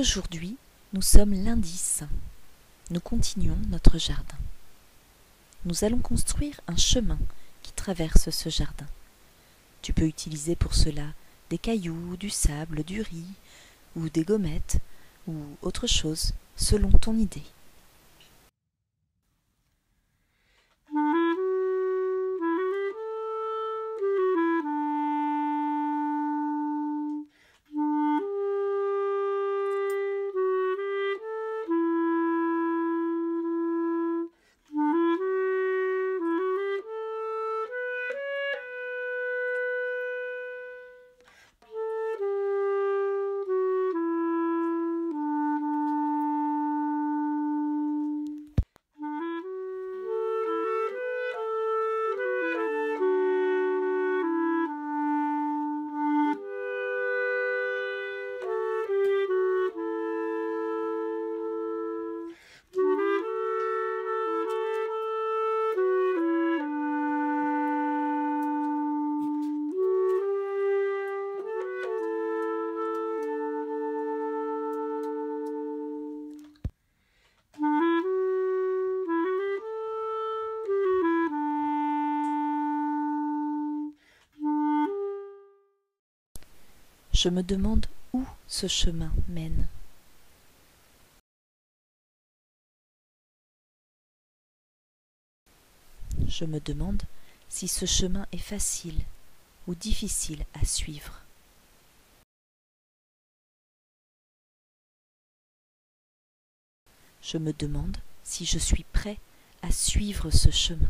Aujourd'hui, nous sommes lundi saint. Nous continuons notre jardin. Nous allons construire un chemin qui traverse ce jardin. Tu peux utiliser pour cela des cailloux, du sable, du riz, ou des gommettes, ou autre chose, selon ton idée. Je me demande où ce chemin mène. Je me demande si ce chemin est facile ou difficile à suivre. Je me demande si je suis prêt à suivre ce chemin.